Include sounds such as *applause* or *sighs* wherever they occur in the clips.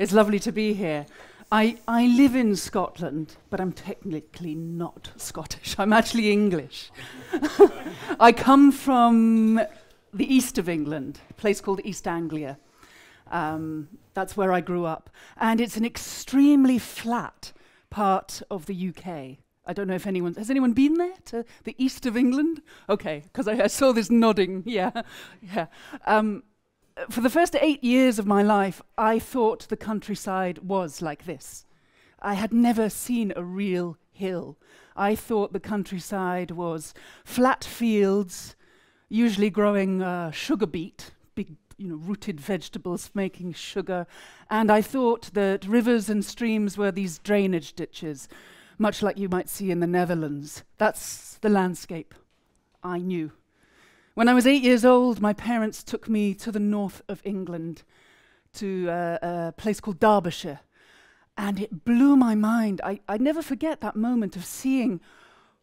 It's lovely to be here. I, I live in Scotland, but I'm technically not Scottish. I'm actually English. *laughs* I come from the east of England, a place called East Anglia. Um, that's where I grew up. And it's an extremely flat part of the UK. I don't know if anyone has anyone been there to the east of England. Okay, because I, I, saw this nodding. *laughs* Yeah, yeah. Um, for the first eight years of my life, I thought the countryside was like this. I had never seen a real hill. I thought the countryside was flat fields, usually growing uh, sugar beet, big, you know, rooted vegetables making sugar. And I thought that rivers and streams were these drainage ditches, much like you might see in the Netherlands. That's the landscape I knew. When I was eight years old, my parents took me to the north of England to uh, a place called Derbyshire. And it blew my mind. I, I never forget that moment of seeing,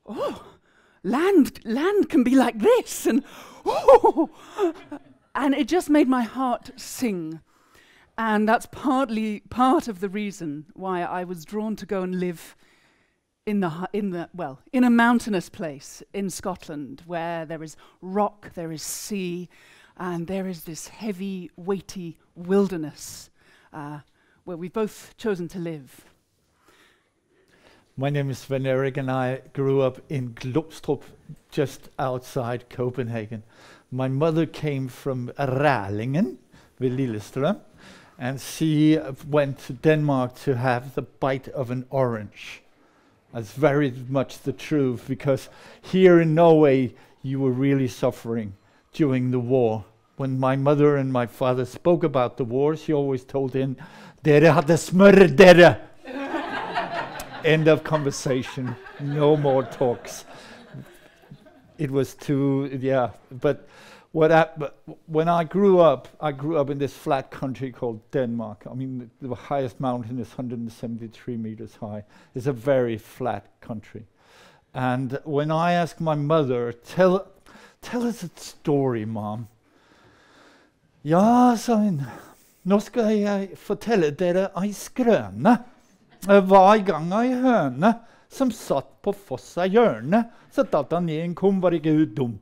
oh, land, land can be like this. And, oh, and it just made my heart sing. And that's partly part of the reason why I was drawn to go and live in the, in the, well, in a mountainous place in Scotland where there is rock, there is sea, and there is this heavy, weighty wilderness uh, where we've both chosen to live. My name is Sven Erik, and I grew up in Glostrup, just outside Copenhagen. My mother came from Rælingen, with Lillestrøm, and she went to Denmark to have the bite of an orange. That's very much the truth because here in Norway, you were really suffering during the war. When my mother and my father spoke about the war, she always told him, Dere hadde smør dere. *laughs* End of conversation. No more talks. It was too, yeah. But what I, when I grew up, I grew up in this flat country called Denmark. I mean, the, the highest mountain is 173 meters high. It's a very flat country. And when I asked my mother, tell, tell us a story, mom. Ja, sa hun, nå skal jeg fortelle dere ei skrøne. Eh, Det var en gang ei høne som satt på fossa hjørne. Så datt han i en kum, var ikke hun dum.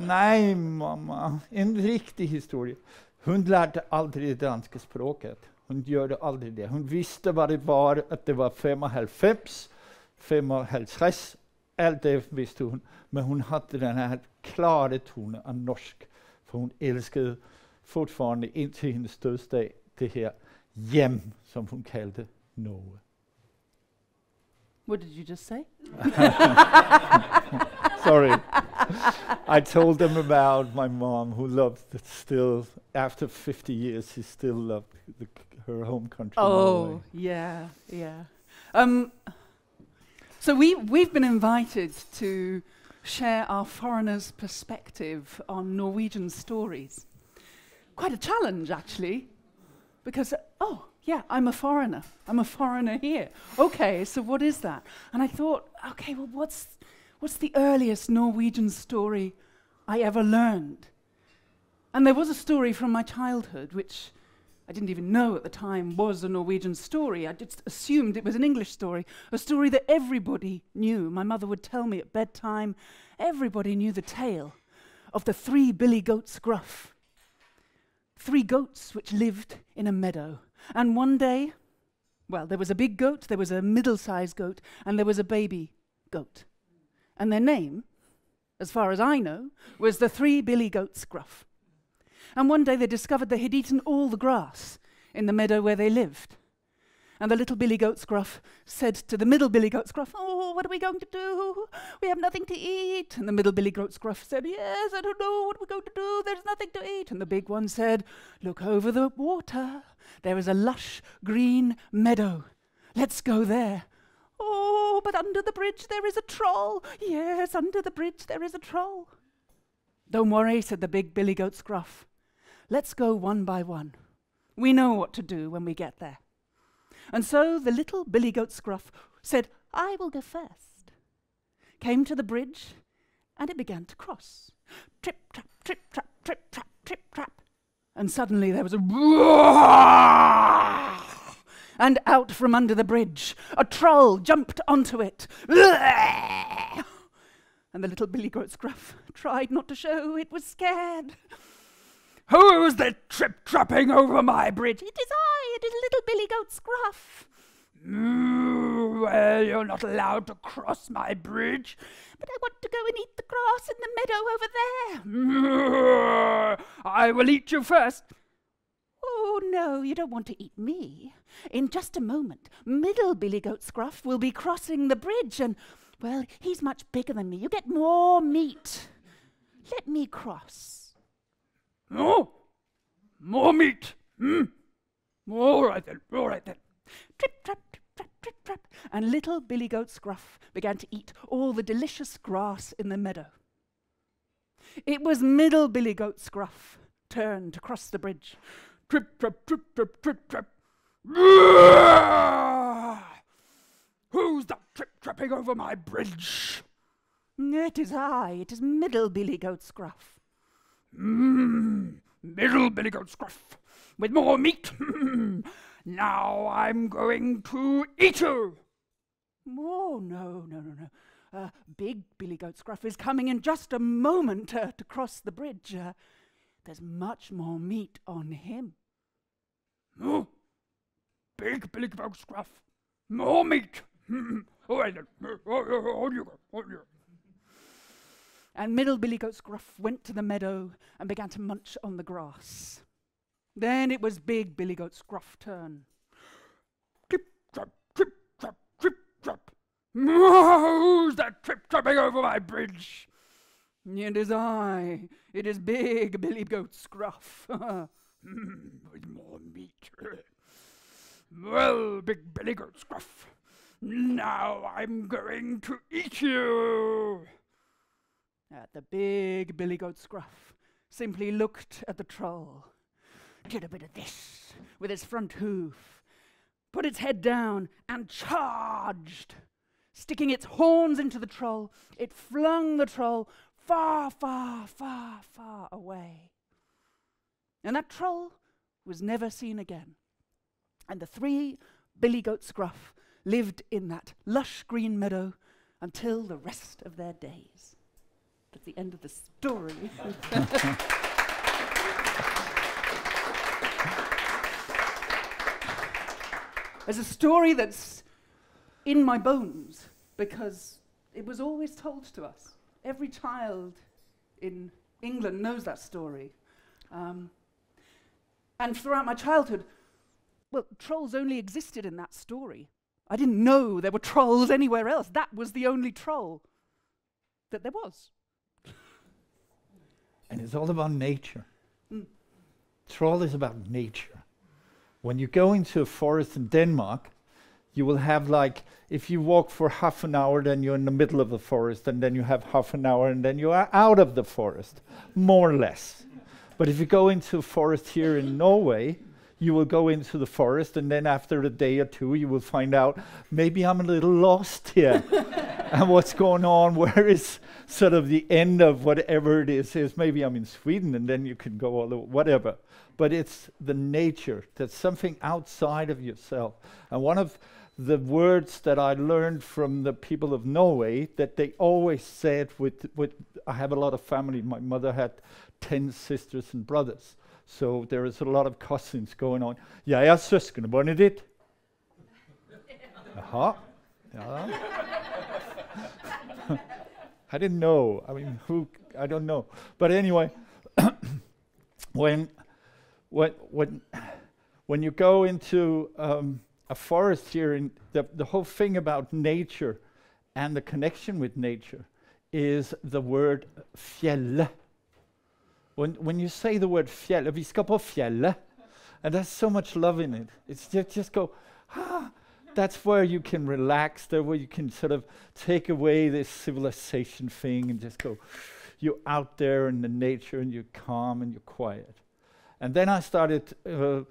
Nei, mamma. En riktig historie. Hun lærte aldri det danske språket. Hun gjorde aldri det. Hun visste hva det var, at det var 95, 55 Alt det visste hun. Men hun hadde denne klare tone av norsk. For hun elsket fortfarande inntil hennes dødsdag det her hjem, som hun kalte Norge. What did you just say? *laughs* Sorry. *laughs* I told them about my mom who loved it still, after 50 years, she still loved the, her home country. Oh, Norway. yeah, yeah. Um, so we, we've been invited to share our foreigner's perspective on Norwegian stories. Quite a challenge, actually, because, uh, oh, yeah, I'm a foreigner. I'm a foreigner here. Okay, so what is that? And I thought, okay, well, what's What's the earliest Norwegian story I ever learned? And there was a story from my childhood, which I didn't even know at the time was a Norwegian story. I just assumed it was an English story, a story that everybody knew. My mother would tell me at bedtime. Everybody knew the tale of the three billy goats gruff. Three goats which lived in a meadow. And one day, well, there was a big goat, there was a middle sized goat, and there was a baby goat and their name, as far as I know, was the three billy goats gruff. And one day they discovered they had eaten all the grass in the meadow where they lived. And the little billy goat gruff said to the middle billy goat gruff, Oh, what are we going to do? We have nothing to eat. And the middle billy goat gruff said, Yes, I don't know what we're going to do. There's nothing to eat. And the big one said, Look over the water. There is a lush green meadow. Let's go there. Oh, but under the bridge there is a troll. Yes, under the bridge there is a troll. Don't worry, said the big billy goat scruff. Let's go one by one. We know what to do when we get there. And so the little billy goat scruff said, I will go first. Came to the bridge, and it began to cross. Trip, trap, trip, trap, trip, trap, trip, trap. And suddenly there was a and out from under the bridge. A troll jumped onto it. *laughs* And the little billy goat Scruff tried not to show it was scared. Who's that trip trapping over my bridge? It is I, it is little billy goat Scruff. Mm, well, you're not allowed to cross my bridge. But I want to go and eat the grass in the meadow over there. Mm, I will eat you first. Oh, no, you don't want to eat me. In just a moment, middle Billy Goat Scruff will be crossing the bridge, and, well, he's much bigger than me. You get more meat. Let me cross. Oh, more meat. Hmm. All right then, all right then. Trip, trap, trip, trap, trip, trap. And little Billy Goat Scruff began to eat all the delicious grass in the meadow. It was middle Billy Goat Scruff turn to cross the bridge. Trip, trap, trip, trap, trip, trap. *sighs* Who's that trip trapping over my bridge? It is I, it is middle Billy Goat Scruff. Mmm, middle Billy Goat Scruff, with more meat. *laughs* now I'm going to eat you. Oh, no, no, no, no. Uh, big Billy Goat Scruff is coming in just a moment uh, to cross the bridge. Uh, there's much more meat on him. Big Billy Goat Scruff, more meat. All right, then. On you go, on you go. And middle Billy Goat Scruff went to the meadow and began to munch on the grass. Then it was big Billy Goat Scruff's turn. Trip, trap, trip, trap, trip, trap. Who's that trip trapping over my bridge? It is I. It is big Billy Goat Scruff. *laughs* with more meat. well, big Billy Goat Scruff, now I'm going to eat you. At the big Billy Goat Scruff simply looked at the troll, did a bit of this with its front hoof, put its head down, and charged. Sticking its horns into the troll, it flung the troll far, far, far, far away. And that troll was never seen again. And the three Billy Goat Scruff lived in that lush green meadow until the rest of their days. That's the end of the story. *laughs* There's a story that's in my bones because it was always told to us. Every child in England knows that story. Um, and throughout my childhood, well, trolls only existed in that story. I didn't know there were trolls anywhere else. That was the only troll that there was. And it's all about nature. Mm. Troll is about nature. When you go into a forest in Denmark, you will have like, if you walk for half an hour, then you're in the middle of the forest, and then you have half an hour, and then you are out of the forest, more or less. But if you go into a forest here in Norway, you will go into the forest, and then after a day or two, you will find out maybe I'm a little lost here. *laughs* and what's going on? Where is sort of the end of whatever it is? Is maybe I'm in Sweden, and then you can go all the whatever. But it's the nature. That's something outside of yourself. And one of the words that I learned from the people of Norway that they always said with, with I have a lot of family. My mother had 10 sisters and brothers. So there is a lot of cousins going on. Yeah, Jeg er søskenbarnet ditt. Jaha. Ja. *laughs* I didn't know. I mean, who? I don't know. But anyway, *coughs* when, when, when, when you go into um, a forest here, in the, the whole thing about nature and the connection with nature is the word fjelle. When, when you say the word fjell, på fjället, and there's so much love in it. It's just, just go, ah, that's where you can relax, there where you can sort of take away this civilization thing and just go, you're out there in the nature and you're calm and you're quiet. And then I started uh,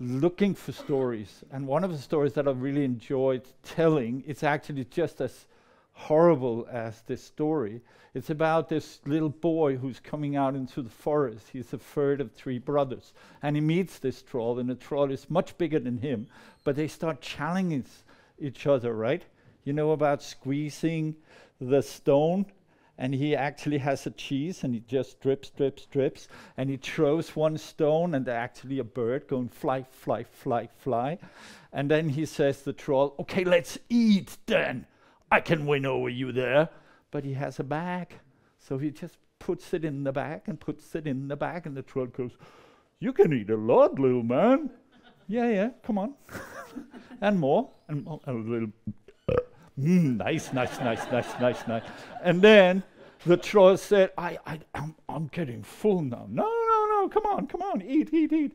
looking for stories, and one of the stories that I really enjoyed telling, it's actually just as horrible as this story. It's about this little boy who's coming out into the forest. He's the third of three brothers. And he meets this troll, and the troll is much bigger than him, but they start challenging each other, right? You know about squeezing the stone? And he actually has a cheese and he just drips, drips, drips. And he throws one stone, and actually a bird going fly, fly, fly, fly. And then he says the troll, Okay, let's eat then. I can win over you there. But he has a bag. So he just puts it in the bag and puts it in the bag. And the troll goes, You can eat a lot, little man. yeah, yeah, come on. *laughs* and more. And more. And a little. Mm, nice, nice, nice, nice, nice, nice. And then the troll said, I, I, I'm, I'm getting full now. No, no, no, come on, come on, eat, eat, eat.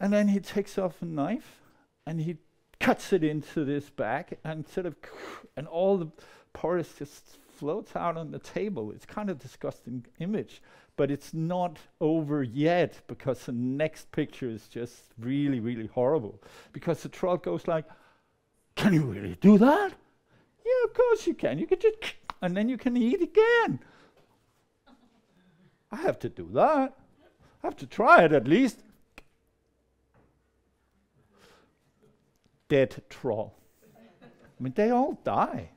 And then he takes off a knife and he cuts it into this bag and sort of, and all the porridge just floats out on the table. It's kind of disgusting image, but it's not over yet because the next picture is just really, really horrible. Because the troll goes like, "Can you really do that?" Yeah, of course you can. You can just, and then you can eat again. I have to do that. I have to try it at least. Dead troll. I mean, they all die.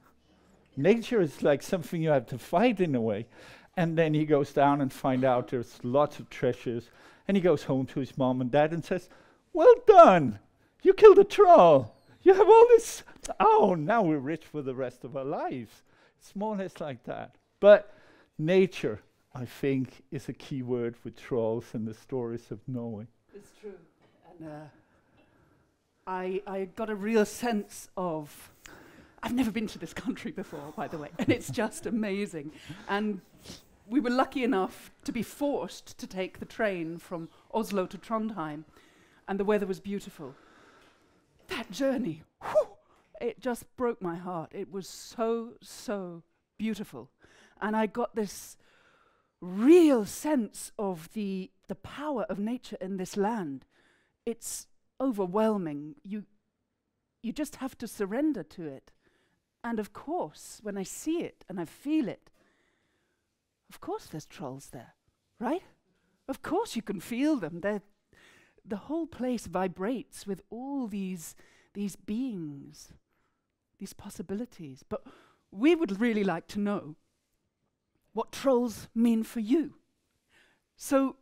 Nature is like something you have to fight in a way. And then he goes down and find out there's lots of treasures. And he goes home to his mom and dad and says, Well done! You killed a troll! You have all this. Oh, now we're rich for the rest of our lives. It's more or less like that. But nature, I think, is a key word for trolls and the stories of Norway. It's true. And uh, I, I got a real sense of. I've never been to this country before, by the way, and it's just amazing. And we were lucky enough to be forced to take the train from Oslo to Trondheim, and the weather was beautiful. That journey, whew, it just broke my heart. It was so, so beautiful. And I got this real sense of the, the power of nature in this land. It's overwhelming. You, you just have to surrender to it. And of course, when I see it and I feel it, of course there's trolls there, right? Of course you can feel them. They're, the whole place vibrates with all these, these beings, these possibilities. But we would really like to know what trolls mean for you. So,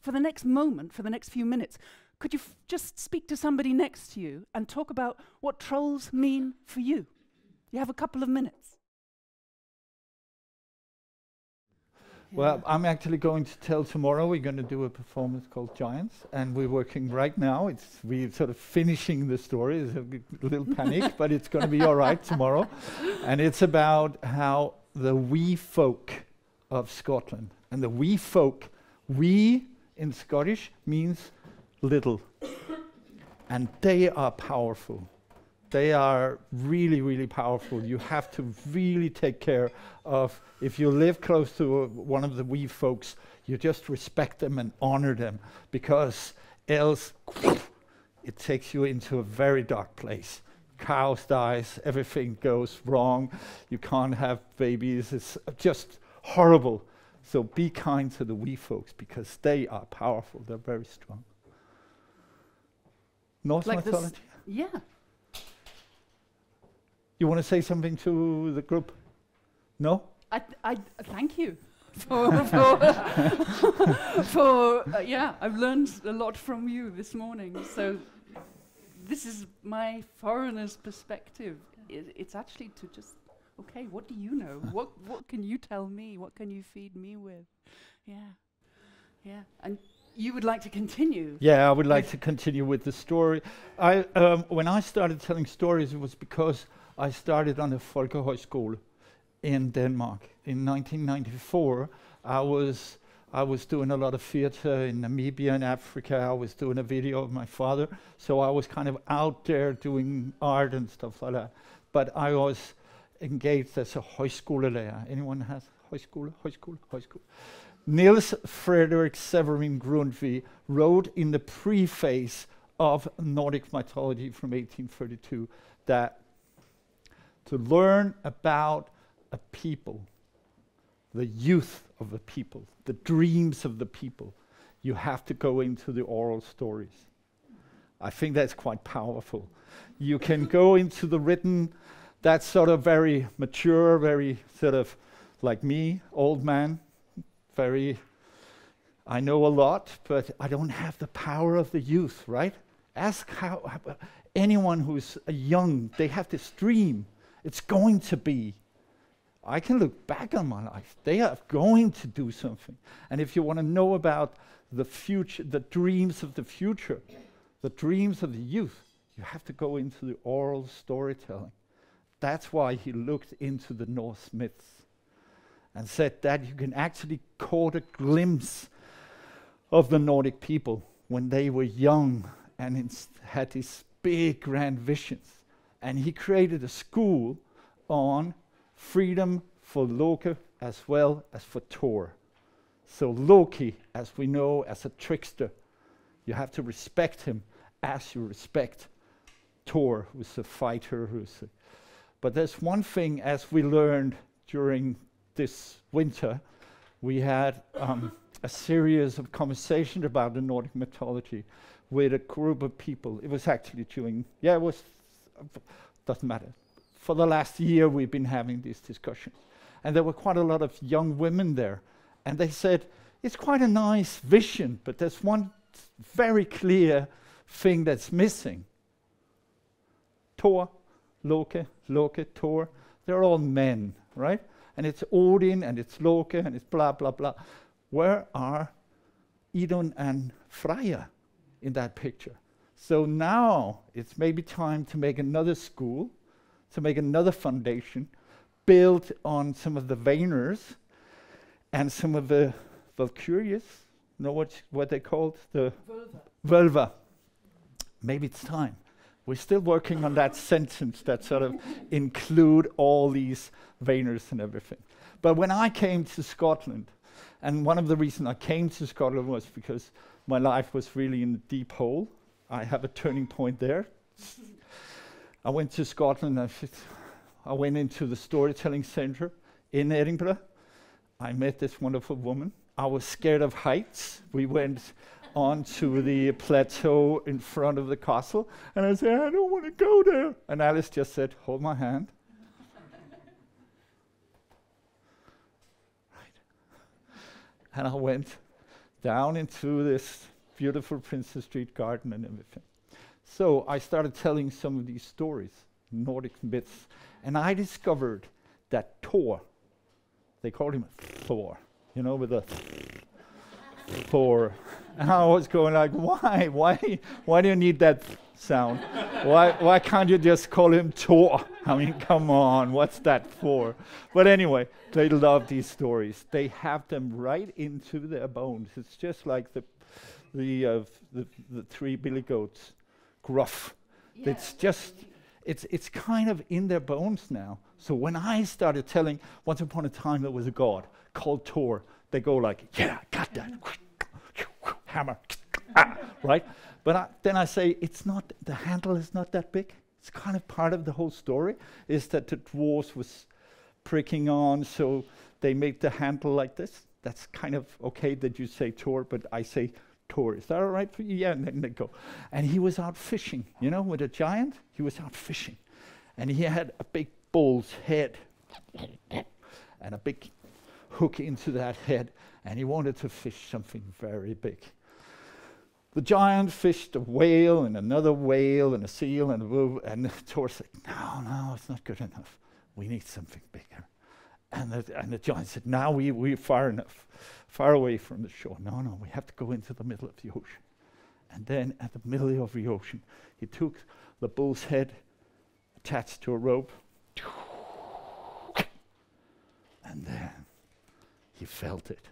for the next moment, for the next few minutes, could you f- just speak to somebody next to you and talk about what trolls mean for you? You have a couple of minutes. Well, I'm actually going to tell tomorrow we're going to do a performance called Giants, and we're working right now. It's we're sort of finishing the story. There's a little panic, *laughs* but it's going to be all right tomorrow. And it's about how the wee folk of Scotland and the wee folk, we in Scottish means little. and they are powerful. They are really, really powerful. You have to really take care of, if you live close to uh, one of the wee folks, you just respect them and honor them because else it takes you into a very dark place. Cows dies, everything goes wrong. You can't have babies. It's just horrible. So be kind to the wee folks because they are powerful. They're very strong. Norse Like mythology. Yeah. You want to say something to the group? No? I, I th- thank you for, *laughs* for, for uh, yeah, I've learned a lot from you this morning. So this is my foreigner's perspective. I it's actually to just, okay, what do you know? *laughs* what, what can you tell me? What can you feed me with? Yeah, yeah. And you would like to continue? Yeah, I would like to continue with the story. I, um, when I started telling stories, it was because I started on a folkehøjskole in Denmark. In 1994, I was, I was doing a lot of theater in Namibia and Africa. I was doing a video of my father. So I was kind of out there doing art and stuff like that. But I was engaged as a højskolelærer. Anyone has high schooler? High højskole, højskole, højskole? Niels Frederik Severin Grundtvig wrote in the preface of Nordic mythology from 1832 that to learn about a people, the youth of the people, the dreams of the people, you have to go into the oral stories. I think that's quite powerful. You can go into the written, that's sort of very mature, very sort of like me, old man, very, I know a lot, but I don't have the power of the youth, right? Ask how, anyone who's young, they have this dream. It's going to be. I can look back on my life. They are going to do something. And if you want to know about the future, the dreams of the future, the dreams of the youth, you have to go into the oral storytelling. That's why he looked into the Norse myths and said that you can actually caught a glimpse of the Nordic people when they were young and had these big grand visions. And he created a school on freedom for Loki as well as for Thor. So Loki, as we know, as a trickster, you have to respect him as you respect Thor, who's a fighter. Who's a but there's one thing, as we learned during this winter, we had um, a series of conversations about the Nordic mythology with a group of people. It was actually during, yeah, it was, doesn't matter. For the last year, we've been having these discussions. And there were quite a lot of young women there. And they said, it's quite a nice vision, but there's one very clear thing that's missing. Thor, Loki, Loki, Thor, they're all men, right? And it's Odin and it's Loki and it's blah, blah, blah. Where are Idun and Freya in that picture? So now it's maybe time to make another school, to make another foundation built on some of the Vaners and some of the Valkyries. Know what, what they called? The Völva. Maybe it's time. We're still working on that sentence that sort of include all these Vaners and everything. But when I came to Scotland, and one of the reasons I came to Scotland was because my life was really in a deep hole. I have a turning point there. I went to Scotland. I, I went into the storytelling centre in Edinburgh. I met this wonderful woman. I was scared of heights. We went onto the plateau in front of the castle. And I said, I don't want to go there. And Alice just said, Hold my hand. right. And I went down into this beautiful Princes Street garden and everything. So I started telling some of these stories, Nordic myths, and I discovered that Thor, they called him Thor, you know, with a Thor. And I was going like, why? Why? Why do you need that sound? why? Why can't you just call him Tor? I mean, come on, what's that for? But anyway, they love these stories. They have them right into their bones. It's just like the the uh, the, the three billy goats, gruff. Yeah. It's just it's it's kind of in their bones now. So when I started telling, once upon a time there was a god called Tor, they go like, yeah, got that hammer, *laughs* ah, right? But I, then I say, it's not, the handle is not that big. It's kind of part of the whole story, is that the dwarves was pricking on, so they made the handle like this. That's kind of okay that you say Thor, but I say Thor. Is that all right for you? Yeah, and then they go. And he was out fishing, you know, with a giant. He was out fishing. And he had a big bull's head and a big hook into that head. And he wanted to fish something very big. The giant fished a whale and another whale and a seal and a and *laughs* Thor said, No, no, it's not good enough. We need something bigger. And the, and the giant said, Now we, we're far enough, far away from the shore. No, no, we have to go into the middle of the ocean. And then at the middle of the ocean, he took the bull's head attached to a rope. *sniffs* And then he felt it.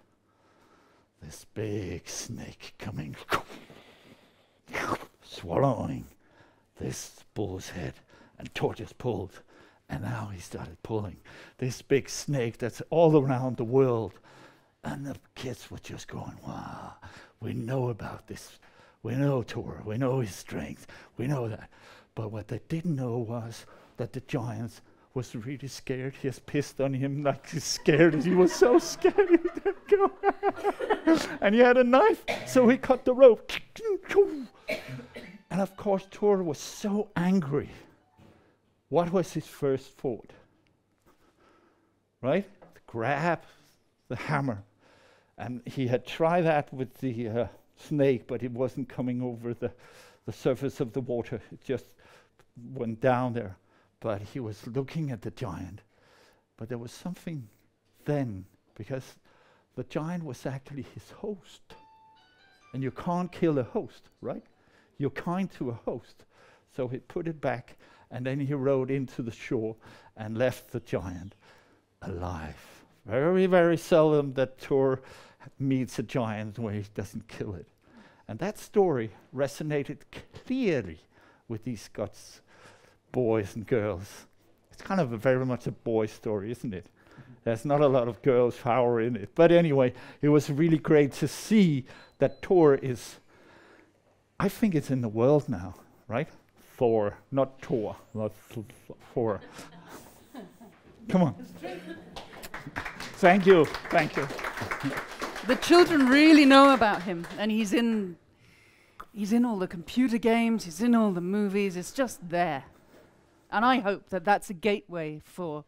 This big snake coming *sniffs* *laughs* swallowing this bull's head. And Tortoise pulled. And now he started pulling this big snake that's all around the world. And the kids were just going, wow, we know about this. We know Thor. We know his strength. We know that. But what they didn't know was that the giants was really scared. He has pissed on him like he's scared. he was so scared. *laughs* And he had a knife, so he cut the rope. and of course, Thor was so angry. What was his first thought? Right? Grab the hammer. And he had tried that with the uh, snake, but it wasn't coming over the, the surface of the water. It just went down there. But he was looking at the giant. But there was something then, because the giant was actually his host. And you can't kill a host, right? You're kind to a host. So he put it back, and then he rode into the shore and left the giant alive. Very, very seldom that Thor meets a giant where he doesn't kill it. And that story resonated clearly with these Scots boys and girls. It's kind of very much a boy story, isn't it? There's not a lot of girls' power in it. But anyway, it was really great to see that Thor is, I think it's in the world now, right? Thor, not Thor, not Thor. Come on. Thank you, thank you. the children really know about him, and he's in, he's in all the computer games, he's in all the movies, it's just there. And I hope that that's a gateway for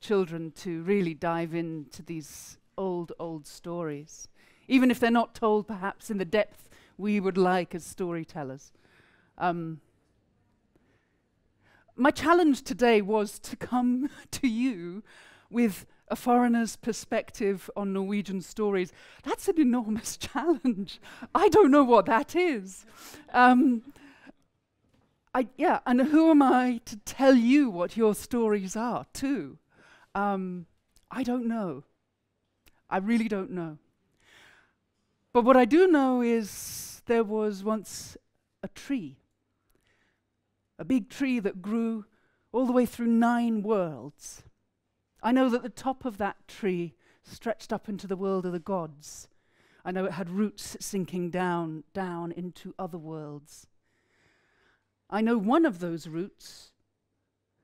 children to really dive into these old, old stories, even if they're not told perhaps in the depth we would like as storytellers. Um, my challenge today was to come *laughs* to you with a foreigner's perspective on Norwegian stories. That's an enormous *laughs* challenge. I don't know what that is. Um, I, yeah, and who am I to tell you what your stories are, too? Um, I don't know. I really don't know. But what I do know is there was once a tree, a big tree that grew all the way through nine worlds. I know that the top of that tree stretched up into the world of the gods. I know it had roots sinking down, down into other worlds. I know one of those roots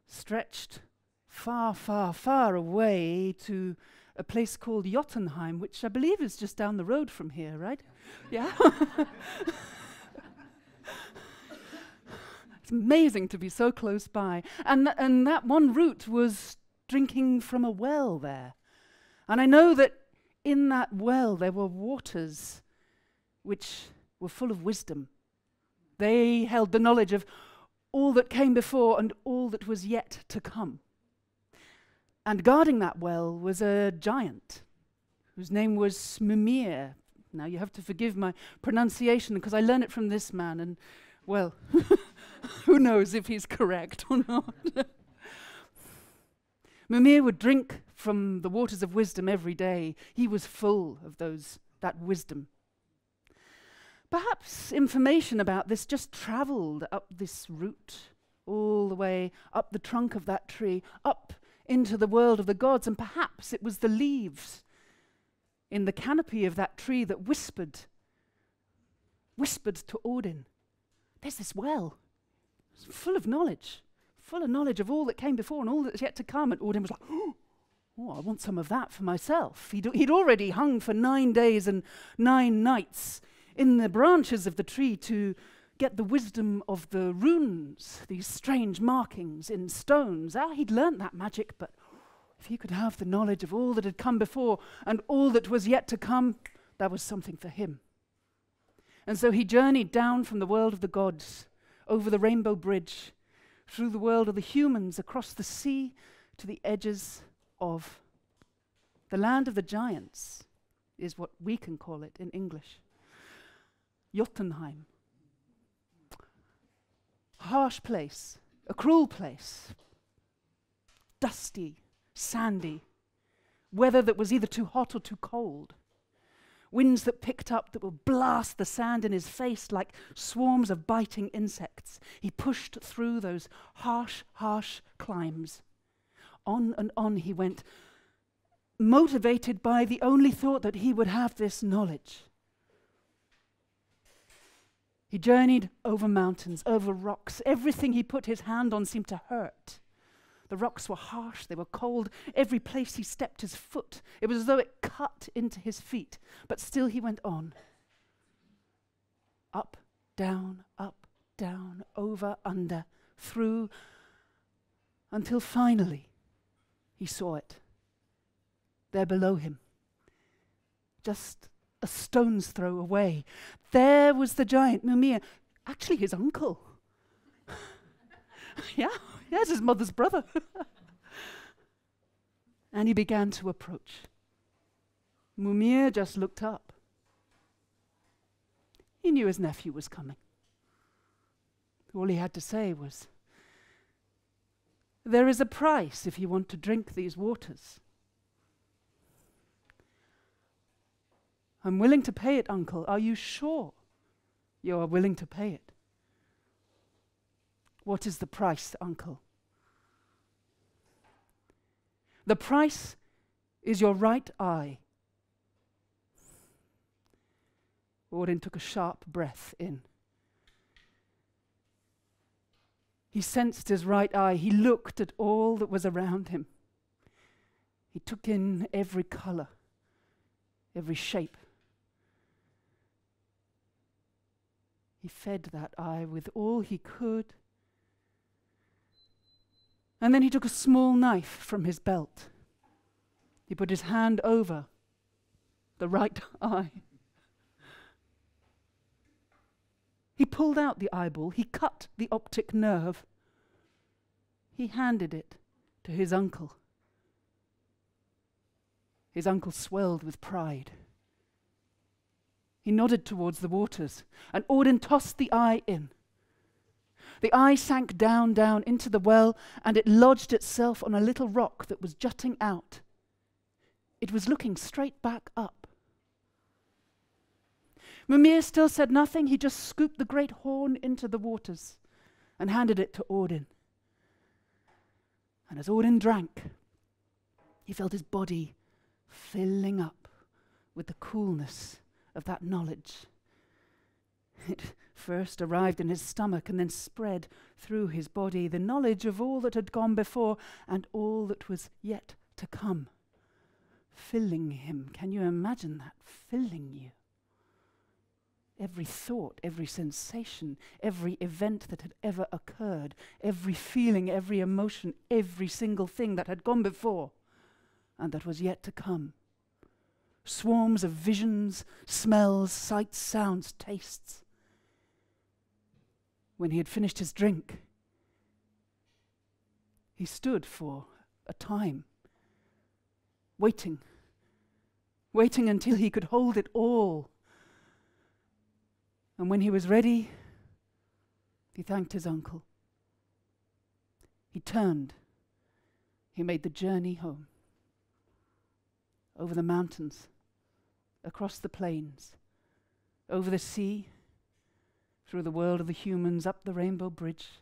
stretched far, far, far away to a place called Jotunheim, which I believe is just down the road from here, right? Yeah. *laughs* it's amazing to be so close by. And, th- and that one root was drinking from a well there. And I know that in that well there were waters which were full of wisdom. They held the knowledge of all that came before and all that was yet to come. And guarding that well was a giant whose name was Mimir. Now you have to forgive my pronunciation because I learned it from this man, and well, *laughs* who knows if he's correct or not. *laughs* Mimir would drink from the waters of wisdom every day. He was full of those that wisdom. Perhaps information about this just traveled up this route, all the way up the trunk of that tree, up into the world of the gods, and perhaps it was the leaves in the canopy of that tree that whispered, whispered to Odin, There's this well, it's full of knowledge full of knowledge of all that came before and all that's yet to come. And Odin was like, oh, oh I want some of that for myself. He'd, he'd already hung for nine days and nine nights in the branches of the tree to get the wisdom of the runes, these strange markings in stones. Ah, he'd learnt that magic, but if he could have the knowledge of all that had come before and all that was yet to come, that was something for him. And so he journeyed down from the world of the gods over the rainbow bridge through the world of the humans, across the sea to the edges of the land of the giants, is what we can call it in English. Jotunheim. Harsh place, a cruel place, dusty, sandy, weather that was either too hot or too cold winds that picked up that would blast the sand in his face like swarms of biting insects. He pushed through those harsh, harsh climbs. On and on he went, motivated by the only thought that he would have this knowledge. He journeyed over mountains, over rocks. Everything he put his hand on seemed to hurt. The rocks were harsh, they were cold. Every place he stepped his foot, it was as though it cut into his feet. But still he went on. Up, down, up, down, over, under, through, until finally he saw it. There below him, just a stone's throw away, there was the giant Mimir, actually his uncle. *laughs* yeah, yes, his mother's brother. *laughs* and he began to approach. Mimir just looked up. He knew his nephew was coming. All he had to say was, There is a price if you want to drink these waters. I'm willing to pay it, uncle. Are you sure you are willing to pay it? What is the price, uncle? The price is your right eye. Odin took a sharp breath in. He sensed his right eye. He looked at all that was around him. He took in every color, every shape. He fed that eye with all he could. And then he took a small knife from his belt. He put his hand over the right *laughs* eye. He pulled out the eyeball, he cut the optic nerve. He handed it to his uncle. His uncle swelled with pride. He nodded towards the waters, and Odin tossed the eye in. The eye sank down, down into the well, and it lodged itself on a little rock that was jutting out. It was looking straight back up. Mimir still said nothing. He just scooped the great horn into the waters and handed it to Odin. And as Odin drank, he felt his body filling up with the coolness of that knowledge. It first arrived in his stomach and then spread through his body, the knowledge of all that had gone before and all that was yet to come. Filling him. Can you imagine that? Filling you. Every thought, every sensation, every event that had ever occurred, every feeling, every emotion, every single thing that had gone before and that was yet to come swarms of visions, smells, sights, sounds, tastes. When he had finished his drink, he stood for a time, waiting, waiting until he could hold it all. And when he was ready, he thanked his uncle. He turned. He made the journey home over the mountains across the plains, over the sea, through the world of the humans, up the rainbow bridge,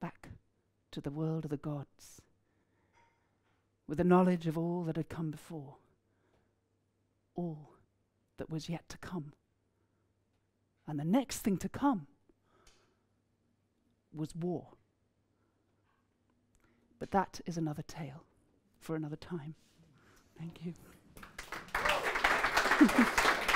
back to the world of the gods, with the knowledge of all that had come before, all that was yet to come. And the next thing to come was war. But that is another tale for another time. Thank you. Thank *laughs* you.